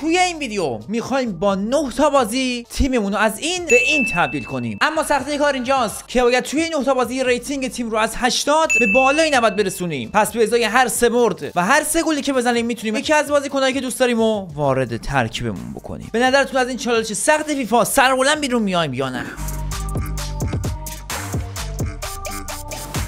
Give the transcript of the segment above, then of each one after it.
توی این ویدیو می‌خوایم با 9 تا بازی تیممون رو از این به این تبدیل کنیم. اما سختی کار اینجاست که باید توی 9 تا بازی rating تیم رو از 80 به بالای 90 برسونیم. پس به ازای هر سه برد و هر سه گلی که بزنیم می‌تونیم یکی از بازیکنایی که دوست داریم و وارد ترکیبمون بکنیم. به نظرتون از این چالش سخت فیفا سربلند بیرون میایم یا نه؟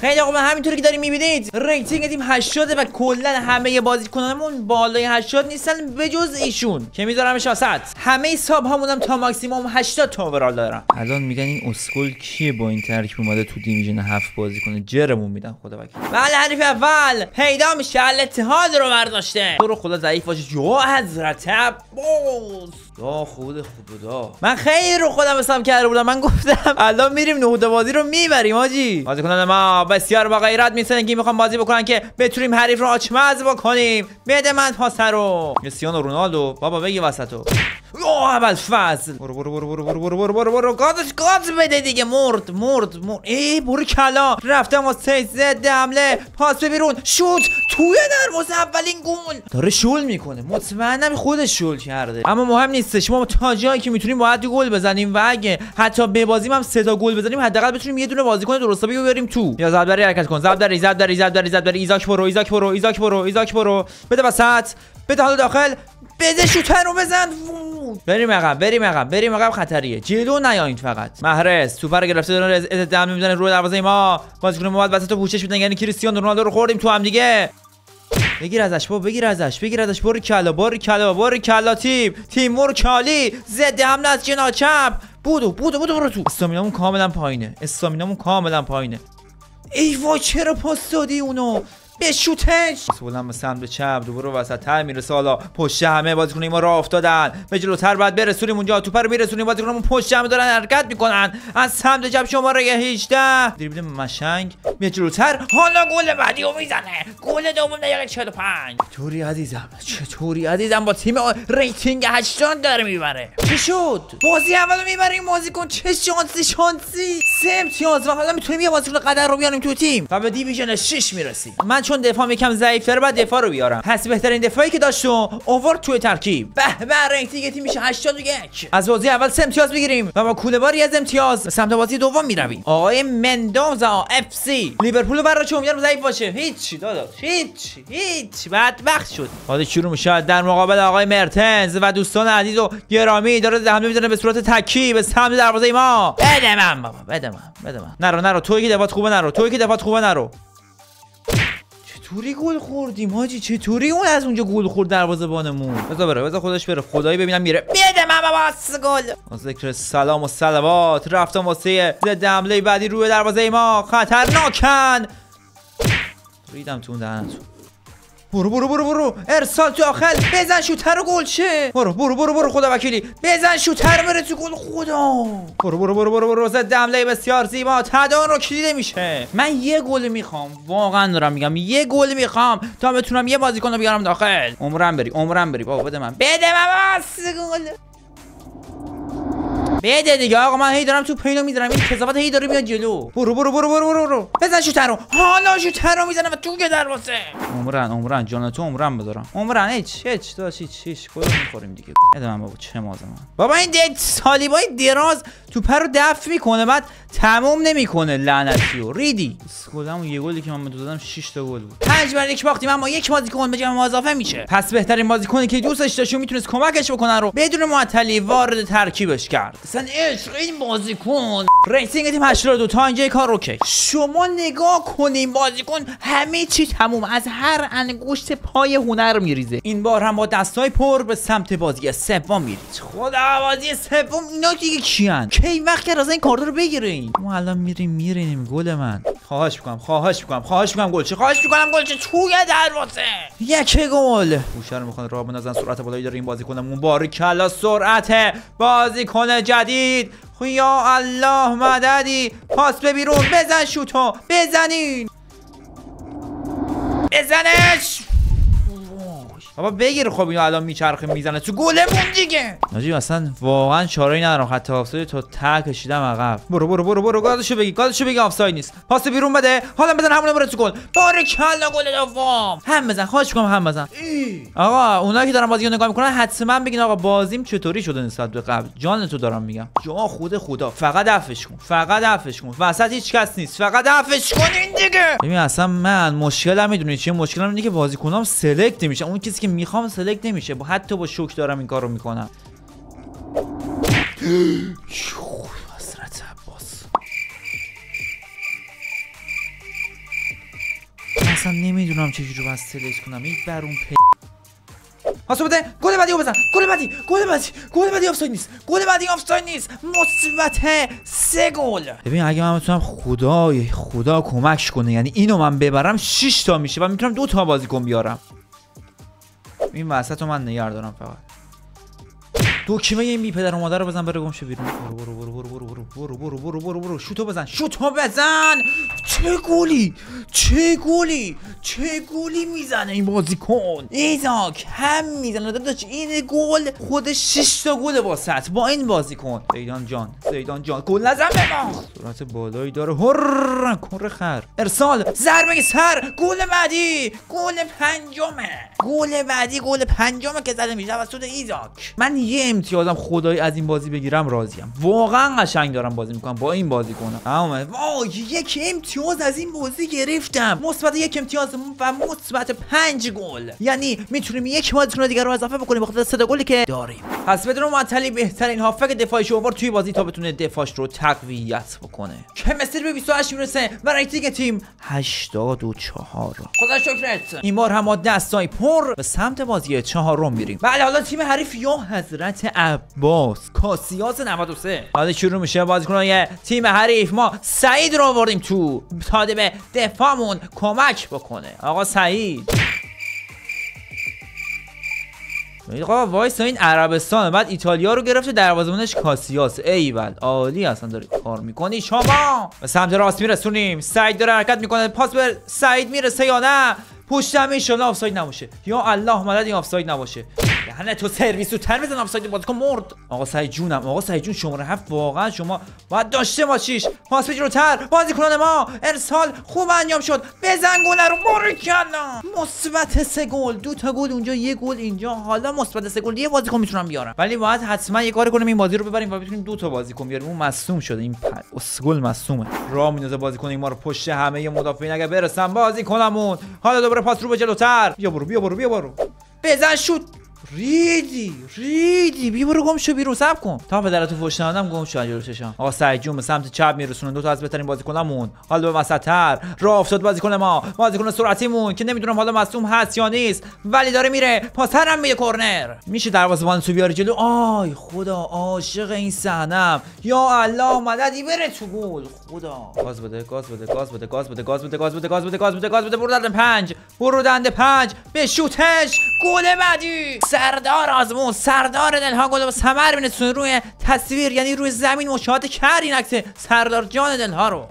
خیلی آقا همینطوری که داریم می‌بینید rating تیم 80 و کلا همه بازیکنانمون بالای 80 نیستن به جز ایشون که میذارمش وسط. همه sub هامون هم تا ماکسیموم 80 تا overall دارن. الان میگن این اسکل کیه با این ترکیب اومده تو division 7 بازی کنه جرمون میدن خدا وکیل بله حریف اول پیدا میشه الاتحاد رو برداشته. تو رو خدا ضعیف باشه. جو حضرت عباس. یا خود خدا من خیلی رو خودم حساب کرده بودم. من گفتم الان میریم نهوده بازی رو می‌بریم آجی. بازیکنان ما بسیار با غیرت میسنگی می‌خوام بازی بکنن که بتونیم حریف رو آچمز بکنیم. بده من پاسه رو. کریستیانو رونالدو. بابا بگی وسطو. اوه اول فصل برو برو برو برو برو برو برو برو برو گازش گاز بده دیگه مرد مرد مرد ای برو کلا رفتم از سیز ضد حمله پاس به بیرون شوت توی دروازه اولین گل داره شل می‌کنه مطمئنم خودش شل کرده اما مهم نیستش ما تا جایی که می‌تونیم باید گل بزنیم و اگه حتی ببازیم هم سه تا گل بزنیم حداقل بتونیم یه دونه بازیکن درست بیاریم تو یا ضربدری حرکت کن ضربدری ضربدری ضربدری ضربدری ایزاک برو ایزاک برو ایزاک برو ایزاک برو بده وسط بده حالا داخل بده شوت رو بزن. بریم عقب بریم عقب بریم عقب. خطریه. جلو نیاین فقط. محرز توپ رو گرفته داره از دم می‌زنه روی دروازه ما. بازیکن ما وسط تو پوشش میدن. یعنی کریستیانو رونالدو رو خوردیم تو هم دیگه. بگیر ازش بابا بگیر ازش بگیر ازش. برو کلا برو کلا برو کلا تیم. تیمور کالی ضد حمله از جنا چپ. بودو بودو بودو برو تو. استامینامون کاملا پایینه. استامینامون کاملا پایینه. ای وای چرا پاس دادی اونو؟ به شوتش. بلند به سمت چپ دوباره وسط تر می‌رسه. حالا پشت همه بازیکن ما راه افتادن. به جلوتر بعد برسونیم. اونجا توپ رو میرسونیم. بازیکنمون پشت همه دارن حرکت می‌کنن. از سمت چپ شماره 18 دریبل مشنگ. به جلوتر. حالا گل بعدی رو می‌زنه. گل دوم دقیقه 45 چطوری عزیزم؟ چطوری عزیزم؟ با تیم rating 80 داره می‌بره. چی شد؟ بازی اولو می‌بریم. بازیکن چه شانسی شانسی. سه امتیاز. و حالا می‌تونیم یه بازیکن قدر رو بیاریم تو تیم. و به division 6 می‌رسیم. من چون دفاع یکم ضعیف‌تره بعد دفاع رو بیارم. پس بهترین دفاعی که داشت و اوورد توی ترکیب. به به rating تیم میشه 81 از بازی اول سه امتیاز بگیریم و با کوله باری از امتیاز به سمت بازی دوم می‌رویم. آقای مندوزا FC. لیورپول برای امیدوارم ضعیف باشه؟ هیچ داداش هیچ هیچ. بدبخت شد. بازی شروع میشه. در مقابل آقای مرتنز و دوستان عزیز و گرامی داره حمله می‌زنه به صورت تکی به سمت دروازه ما. بده من بابا بده من. نرو نرو توی که دفاعت خوبه نرو توی که دفاعت خوبه نرو. چطوری گل خوردیم حاجی؟ چطوری اون از اونجا گل خورد دروازه‌بانمون؟ بذار بره بذار خودش بره. خدایی ببینم میره. بده من بابا گل. ذکر سلام و صلوات رفتم واسه ضد حمله بعدی روی دروازه ما. خطرناکن. ریدم تو اون دهنتون. برو برو برو برو. ارسال تو آخر بزن شوتر رو گل شه برو برو برو برو خدا وکیلی. بزن شوتر بره تو گل خدا. برو برو برو برو برو. زد حمله بسیار زیبا. تدان رو کلیده میشه. من یه گل می‌خوام. واقعا دارم میگم یه گل می‌خوام. تا بتونم یه بازیکن رو بیارم داخل. عمرم بری عمرم بری. بابا بده من. بده من بس. گل. بده دیگه آقا من هی دارم تو پینو میدارم این کذابت هی داره میاد جلو. برو برو برو برو برو برو. بزن شوتر رو. حالا شوتر رو می‌زنم و تو که دروازه. عمرن عمرن جان تو عمرن بذارم. عمرن هیچ هیچ داش هیچ هیچ. گل می‌خوریم دیگه؟ بده من بابا چه مازه من. بابا این دید سالیبای دراز تو پر رو دفع می‌کنه بعد تموم نمی‌کنه لعنتی و ریدی؟ گلمون یه گلی که من دادم 6 تا گل بود. 5 بر یک باختیم اما یک بازیکن به جمع اضافه میشه. پس بهترین بازیکنی که دوستش داشت و می‌تونست کمکش بکنه رو بدون معطلی وارد ترکیبش کرد. اصلا عشق این بازیکن. rating تیم 82 تا اینجا کار اوکی شما نگاه کنین بازیکن همه چی تموم. از هر انگشت پای هنر میریزه. این بار هم با دستای پر به سمت بازی سوم میرید. خدا بازی سوم. اینا دیگه کیان؟ کی وقت از این کارت رو بگیرین. ما الان میریم میرینیم گل من. خواهش می‌کنم خواهش می‌کنم خواهش می‌کنم گل چه خواهش می‌کنم گل چه توی دروازه. یک گل. گوشه رو می‌خوان راه بندازن سرعت بالایی داره این بازیکنمون باری کلا سرعت بازیکن جدید. یا الله مددی. پاس به بیرون بزن شوتو بزنین. بزنش! بابا بگیر خب اینو الان میچرخه می‌زنه. تو گلمون دیگه. ناجی اصلا واقعا چاره‌ای ندارم. خط آفساید تو تا کشیدم عقب. برو برو برو برو. گازشو بگی گازشو بگی آفساید نیست. پاس بیرون بده. حالا بزن همون برو تو گل. کلا گل دوم. هم بزن. خواهش می‌کنم هم بزن. آقا اونایی که دارن بازی نگاه می‌کنن حتما بگین آقا بازیم چطوری شده نسبت به قبل. جان تو دارم میگم. جا خود خدا. فقط عفش کن. فقط عفش کن. وسط هیچ کس نیست. فقط عفش کن این دیگه. ببین اصلا من مشکلم می‌دونی چیه؟ مشکلم اینه که بازیکنام select نمیشه اون کسی که می‌خوام select نمیشه. با حتی با شوک دارم این کارو می‌کنم. حضرت عباس. اصلا نمی‌دونم چجوری باید سلکت کنم. این بر اون پ پاسو بده. گل بعدی بزن. گل بعدی. گل بعدی. گل بعدی آفساید نیست. گل بعدی آفساید نیست. مثبت سه گل. ببین اگه من بتونم خدای خدا کمکش کنه. یعنی اینو من ببرم 6 تا میشه و می‌تونم دو تا بازیکن بیارم. این وسط رو من نگه دارم فقط. دکمه این بی پدر و مادر رو بزن بره گم شو بیرون برو برو برو برو برو برو برو برو برو برو شوتو بزن شوتو بزن چه گلی چه گلی چه گلی می‌زنه این بازیکن ایزاک هم می‌زنه داداش این گل خود 6 تا گل واسط با این بازیکن زیدان جان زیدان جان گل نزن به سرعت بالایی داره هر کره خر ارسال ضربه سر گل بعدی گل پنجمه گل بعدی گل پنجمه که زده میشه توسط ایزاک من یه امتیازم خدایی از این بازی بگیرم راضیم. واقعا قشنگ دارم بازی می‌کنم با این بازی کنم. اما یک امتیاز از این بازی گرفتم. مثبت یک امتیاز و مثبت پنج گل. یعنی می‌تونیم یک بازیکن دیگر رو اضافه بکنیم بخاطر سه گلی که داریم. پس بدون معطلی بهترین هافبک دفاعی شو توی بازی تا بتونه دفاعش رو تقویت بکنه. chemistry به 28 می‌رسه و rating تیم 84 خدا شکرت. این بار هم دستای پر به سمت بازی چهارم میریم. بله حالا تیم حریف یا حضرت عباس؟ کاسیاس 93 حالا شروع میشه بازیکنای تیم حریف. ما سعید رو آوردیم تو تا به دفاعمون کمک بکنه. آقا سعید. آقا وایس این عربستان بعد ایتالیا رو گرفته دروازه‌بانش کاسیاس. ایول عالی اصلا داری کار می‌کنی. شما به سمت راست میرسونیم. سعید داره حرکت می‌کنه. پاس به سعید می‌رسه یا نه؟ پشت همه ایشالا آفساید نباشه. یا الله مدد این آفساید نباشه. دهنه تو سرویس رو تر بزن آفساید بازیکن مرد. آقا سعید جونم. آقا سعید جون شماره هفت. واقعا شما باید داشته باشیش. پاس رو تر بازیکنان ما. ارسال خوب انجام شد. بزن گل رو. کلا مثبت سه گل. دو تا گل اونجا یه گل اینجا. حالا مثبت سه گل. یه بازیکن می‌تونم بیارم. ولی باید حتما یه کاری کنیم. این بازی رو ببریم و بتونیم دو تا بازیکن بیاریم. اون مصدوم شده. این اسگل مصدومه راه میندازه بازیکن ما رو پشت همه مدافعین. اگه برسن بازیکنمون حالا دوباره پاس رو به جلوتر. بیا برو بیا برو بیا برو. بزن شوت. ریدی ریدی. بی برو گم شو بیرون. سب کن. تا پدرتو فوش ندادم گم شو جلو چشام آقا سعید به سمت چپ میرسونه. دو تا از بهترین بازیکنامون. حالا به وسطتر. راه افتاد بازیکن ما. بازیکن سرعتیمون که نمی‌دونم حالا مصدوم هست یا نیست ولی داره میره. پاسر هم میگه کرنر میشه دروازه‌بان تو بیاری جلو؟ آی خدا عاشق این صحنم یا الله مددی بره تو گل. خدا. گاز بده گاز بده گاز بده گاز بده گاز بده گاز بده گاز بده گاز بده گاز بده. برو دنده 5 برو دنده 5 به شوتش. گل بعدی. سردار آزمون سردار دلها گل و ثمر میرسونه روی تصویر یعنی روی زمین مشاهده کرد این عکس سردار جان دلها رو.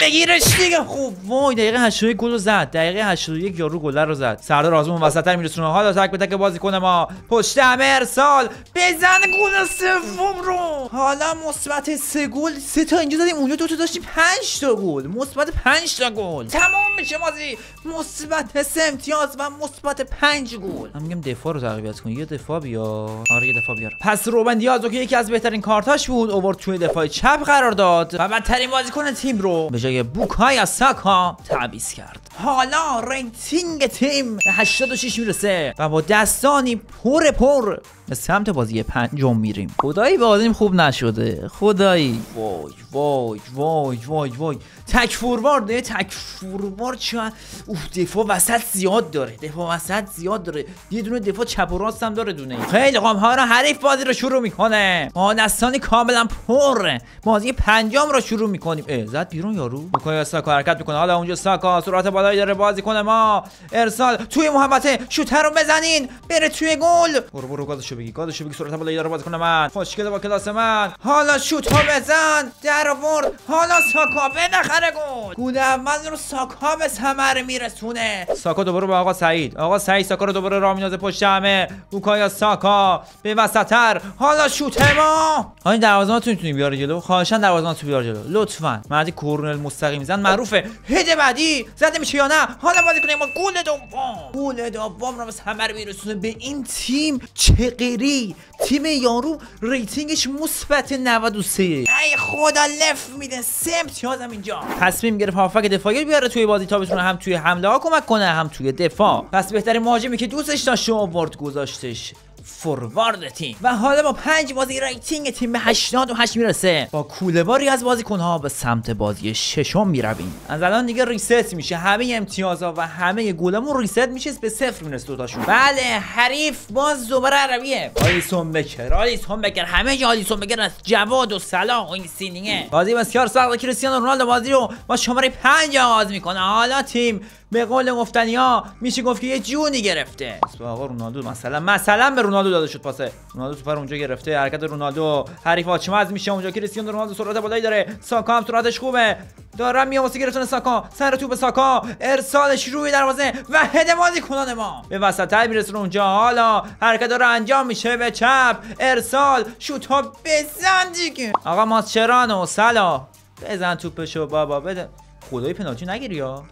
بگیرش دیگه. خوب. وای دقیقه 81 گل رو زد. دقیقه 81 یارو گل رو زد. سردار آزمون وسطتر میرسونه. حالا تک به تک بازیکن ما. پشت همه ارسال. بزن گل سوم رو. حالا مثبت سه گل. سه تا اینجا زدیم. اونجا دو تا داشتیم. 5 تا گل. مثبت 5 تا گل. تمام میشه بازی. مثبت سه امتیاز و مثبت 5 گل. من میگم دفاع رو تقویت کن. یه دفاع بیا آره یه دفاع بیار. پس روبن دیازو که یکی از بهترین کارتاش بود اوورد توی دفاع چپ قرار داد. و بدترین بازیکن تیم رو. به جای بوکای ساکا تعویض کرد. حالا رنتینگ تیم به 86 می‌رسه و با دستانی پر پر به سمت بازی پنجم میریم. خدایی بازیم خوب نشده. خدایی. وای وای وای وای وای. تک فوروارد تک فوروارد چه؟ اوه دفاع وسط زیاد داره. دفاع وسط زیاد داره. یه دونه دفاع چپ و راست هم داره دونه خیلی قام ها حریف بازی رو شروع می‌کنه. ما دستانی کاملا پر. بازی پنجم رو شروع می‌کنیم. اه زد بیرون یارو. می‌کنه ساکا حرکت می‌کنه. حالا اونجا ساکا سرعت بالایی داره بازی کنه ما. ارسال توی محبته شوتر رو بزنین. بره توی گل. برو برو گازشو بگی؟ گازشو بگی سرعت بالایی داره بازیکن من. خوشگله با کلاس من. حالا شوت ها بزن. در آورد. حالا ساکا بالاخره گل گل اول رو ساکا به ثمر میرسونه. ساکا دوباره به آقا سعید. آقا سعید ساکا رو دوباره راه میندازه پشت همه. بوکایا ساکا. به وسطتر. حالا شوت ما. این دروازه‌بان می‌تونی بیاری جلو؟ خواهشاً دروازه‌بان تو بیار جلو. لطفاً. مردی کورنل مستقیم زن. معروفه. هد بعدی. زده میشه یا نه؟ حالا بازی کنیم. ما گل دوم. گل دوم رو به ثمر میرسونه. به این تیم چه غیری تیم یارو ریتینگش مثبت 93 ای خدا لف میده. سه امتیازم اینجا؟ تصمیم گرفت هافک دفاعی بیاره توی بازی تا بتونه هم توی حمله ها کمک کنه هم توی دفاع. پس بهترین مهاجمی که دوستش داشت آورد گذاشتش. فوروارد تیم. و حالا با پنج بازی rating تیم به 88 می‌رسه. با کوله باری از بازیکنها به سمت بازی ششم می‌رویم. از الان دیگه reset میشه. همه امتیازها و همه گلمون ریست میشه. به صفر می‌رسه دوتاشون. بله حریف باز دوباره عربیه. آلیسون بکر آلیسون بکر. همه جا آلیسون بکر از جواد و صلاح و این سینینگه بازی بسیار سخت. کریستیانو رونالدو بازی رو با شماره 5 آغاز می‌کنه. حالا تیم به قول گفتنی ها میشه گفت که یه جونی گرفته. آقا رونالدو مثلا مثلا به رونالدو داده شد پاسه. رونالدو توپ اونجا گرفته حرکت رونالدو حریف آچمز میشه اونجا. کریستیانو رونالدو سرعت بالایی داره. ساکا هم سرعتش خوبه. دارم میام واسه گرفتن ساکا. سر توپ ساکا. ارسالش روی دروازه. و هد بازی کنان ما. به وسط می‌رسه اونجا. حالا حرکت رو انجام میشه به چپ. ارسال شوت ها بزن دیگه. آقا ماسچرانو سلا. بزن توپشو بابا بده. خدای پنالتی نگیری یا؟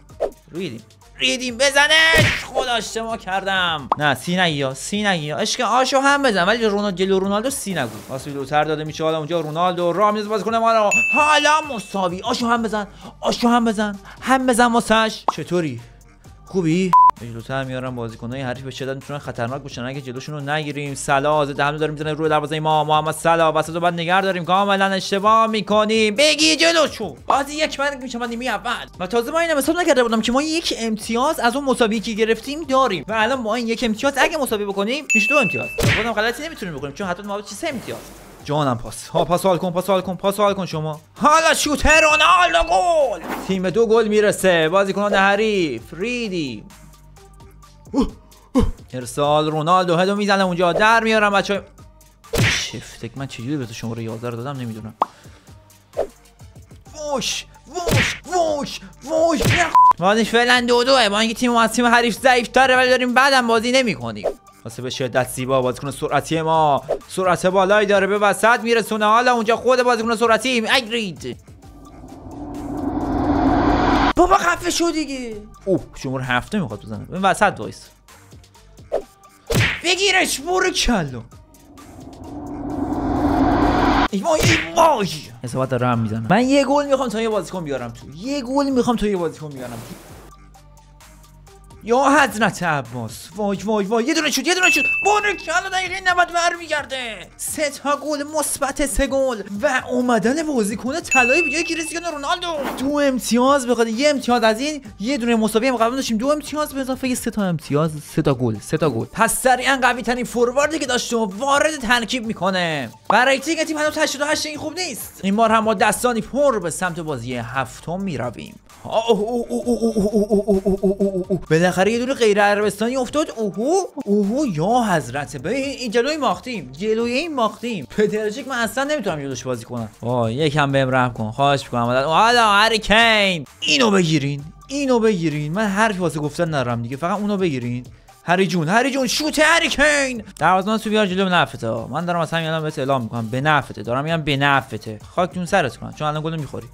ریدیم. ریدیم. بزنش! خدا اشتباه کردم. نه سی نگی یا سی نگی یا. عشق آشو هم بزن. ولی رونالدو جلو رونالدو سی نگو واسه لوتر داده میشه. حالا اونجا رونالدو راه میز باز کنه ما حالا مساوی. آشو هم بزن. آشو هم بزن. هم بزن واسش. چطوری؟ خوبی؟ جلوتر میارم بازیکنای حریف به شدت می‌تونن خطرناک باشن اگه جلوشون رو نگیریم سلا ضد حمله داره می‌زنه روی دروازه ما. محمد سلا وسط بعد نگار داریم. کاملا اشتباه می‌کنیم. بگی جلوشو بازی یک من میشه من نیمه اول. و تازه ما اینو حساب نکرده بودم که ما یک امتیاز از اون مساوی که گرفتیم داریم. و الان با این یک امتیاز اگه مساوی بکنیم میشه دو امتیاز. خودم غلطی نمی‌تونیم بکنیم چون حتی ما چه سه امتیاز؟ جانم پاس. ها پاس کن پاس کن پاس کن شما. حالا شوت رونالدو گل! تیم دو گل می‌رسه. بازیکنان حریف ریدی. ارسال رونالدو هدو می‌زنه اونجا. در میارم بچه شفتک من چجوری به تو شماره 11 رو دادم؟ نمی‌دونم. ووش ووش ووش ووش. بازیش فعلا دو دوه. با اینکه تیم از تیم حریف ضعیف تره ولی داریم بعدم بازی نمی کنیم واسه به شدت زیبا بازیکن سرعتی ما. سرعت بالایی داره به وسط میرسونه. حالا اونجا خود بازیکن سرعتی اگرید. بابا خفه شو دیگه. اوه شماره هفته می‌خواد بزنه این وسط وایس. بگیرش برو کلو ای وای ای وای. حسابات دارم می‌زنم من یه گل می‌خوام تا یه بازیکن بیارم تو. یه گل می‌خوام تا یه بازیکن بیارم تو. یا حضرت عباس وای وای وای یه دونه شد یه دونه شد باره کلا دقیقه 90 برمیگرده سه تا گل مثبت سه گل و اومدن بازیکن طلایی به کریستیانو رونالدو دو امتیاز بخاطر یه امتیاز از این یه دونه مساوی هم قبلا داشتیم دو امتیاز به اضافه سه تا امتیاز سه تا گل سه تا گل پس سریعا قوی ترین فورواردی که داشته وارد ترکیب می‌کنه برای تیم تیم هنوز 88 این خوب نیست این بار هم با دستانی پر به سمت بازی هفتم می‌رویم بالاخره یه دونه غیر عربستانی افتاد. اوهو اوهو یا حضرت. به این جلوی ماختیم. جلوی این ماختیم. پدرچیک من اصلا نمی‌تونم جلوش بازی کنم. وای یکم بهم رحم کن. خواهش می‌کنم. حالا هری کین. اینو بگیرین. اینو بگیرین. من حرفی واسه گفتن ندارم دیگه. فقط اونو بگیرین. هری جون هری جون شوت هری کین. دروازه‌بان تو جلو نفته من دارم اصلا الان بهت اعلام می‌کنم. به نفته دارم میگم به نفته خاک جون سرت کنم. چون الان گل می‌خوری.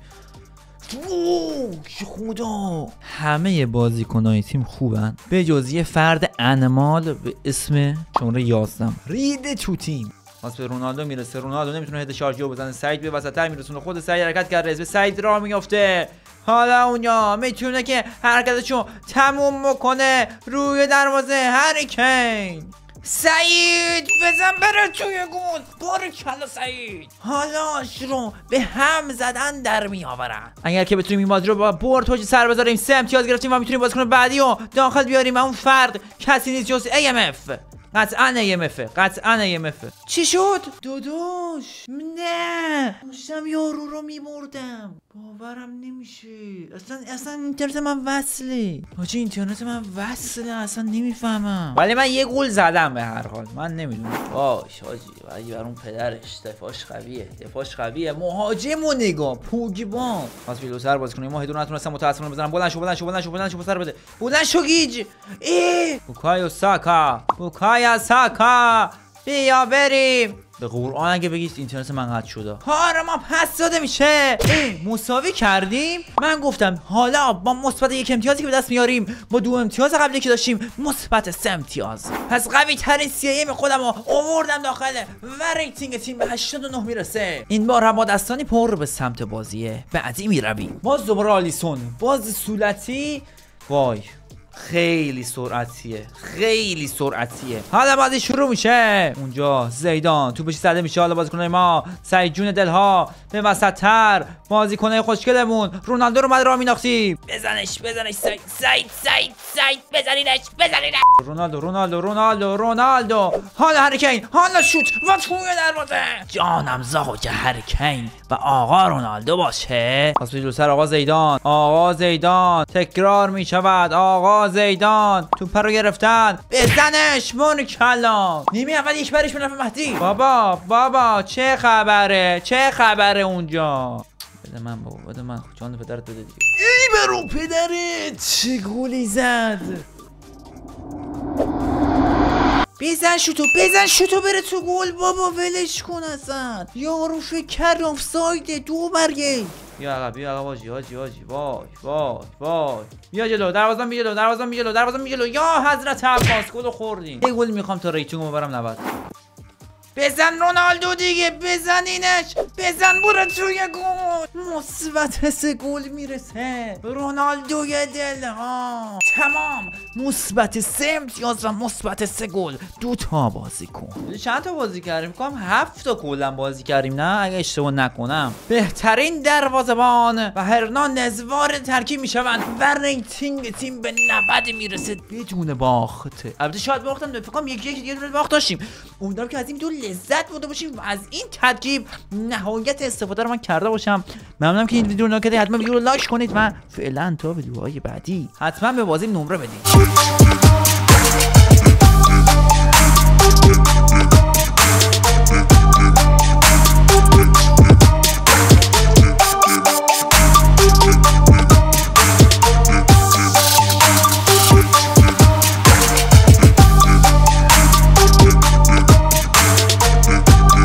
خدا همه بازیکنای تیم خوبن. به جز یه فرد انمال به اسم شماره 11 رید تو تیم. پاس به رونالدو می‌رسه. رونالدو نمی‌تونه هد شارژیو بزنه. سعید به وسط میرسونه. خود سعید حرکت کرده. به سعید راه میفته حالا اونجا می‌تونه که حرکتشو تموم بکنه. روی دروازه هری کین. سعید بزن بره توی گل بار کلا سعید. حالا رو به هم زدن در می آورن اگر که بتونیم این بازی رو با برد توجی سر بذاریم سه امتیاز گرفتیم و می‌تونیم بازی کنه بعدی و داخل بیاریم. و اون فرد کسی نیست جز AMF قطعا ایمفه قطعا ایمفه چی شد؟ دودوش نه. داشتم یارو رو میبردم. باورم نمیشه. اصلا اصلا اینترنت من وصله. حاجی اینترنت من وصله اصلا نمی‌فهمم. ولی من یه گل زدم به هر حال. من نمی‌دونم. باش حاجی ولی بر اون پدرش دفاعش قویه. دفاعش قویه. مهاجم و نگاه. پوگبا پس سر بازی کنیم. ما هدون نتونستم متاسفانه بزنم. بلند شو بلند شو بلند شو بلند شو سر بده. بلند شو گیج. ای! بوکایو ساکا بوکایا ساکا بیا بریم. به قرآن اگه بگید اینترنت من قطع شده. آره ما پس داده میشه. ای مساوی کردیم؟ من گفتم حالا با مثبت یک امتیازی که به دست میاریم با دو امتیاز قبلی که داشتیم مثبت سه امتیاز. پس قوی ترین سی ایم خودم آوردم داخل و rating تیم به 89 می‌رسه. این بار هم با دستانی پر به سمت بازیه. بعدی می‌رویم. باز دوباره آلیسون. باز سولتی وای. خیلی سرعتیه. خیلی سرعتیه. حالا بازی شروع میشه. اونجا زیدان توپش زده میشه. حالا بازیکنای ما سعید جون دلها. به وسط تر بازیکنای خوشگلمون. رونالدو رو اومد راه میناختی بزنش بزنش. سعید سعید سعید سعید. بزنینش بزنینش. رونالدو رونالدو رونالدو رونالدو. حالا هریکین حالا شوت. و توی دروازه. جانم زاغو که هریکین و آقا رونالدو باشه. پس سر آقا زیدان. آقا زیدان. تکرار می‌شود. آقا زیدان توپ رو گرفتن. بزنش مون کلام نیمه اول یک برش به مهدی. بابا بابا چه خبره؟ چه خبره اونجا؟ بده من بابا بده من. جان پدرت بده دیگه. ای برو پدرت. چه گولی زد. بزن شوتو بزن شوتو بره تو گل. بابا ولش کن اصلا. یارو فکر کرد آفساید دو برگه بیا آقا بیا آقا واجی واجی واجی وای وای وای بیا جلو دروازه می جلو دروازه می جلو دروازه می جلو. یا حضرت عباس گل خوردیم. یه گل می‌خوام تا rating و ببرم 90 بزن رونالدو دیگه بزنینش بزن برو توی گل. مثبت سه گل می‌رسه. رونالدو دل ها. تمام. مثبت سه امتیاز و مثبت سه گل. دو تا بازی کن. چند تا بازی کردیم؟ کنم هفت تا کلا بازی کردیم نه؟ اگه اشتباه نکنم. بهترین دروازه‌بان و هرناندز وارد ترکیب می‌شوند و rating تیم به 90 می‌رسه. بدون باخت. البته شاید باختم فکر کنم یک یک یه دونه باخت داشتیم. امیدوارم که از این دو لذت برده باشیم و از این ترکیب نهایت استفاده رو من کرده باشم. ممنونم که این ویدیو رو نکردید حتما ویدیو رو لایک کنید. و فعلا تا ویدیوهای بعدی. حتما به بازی نمره بدید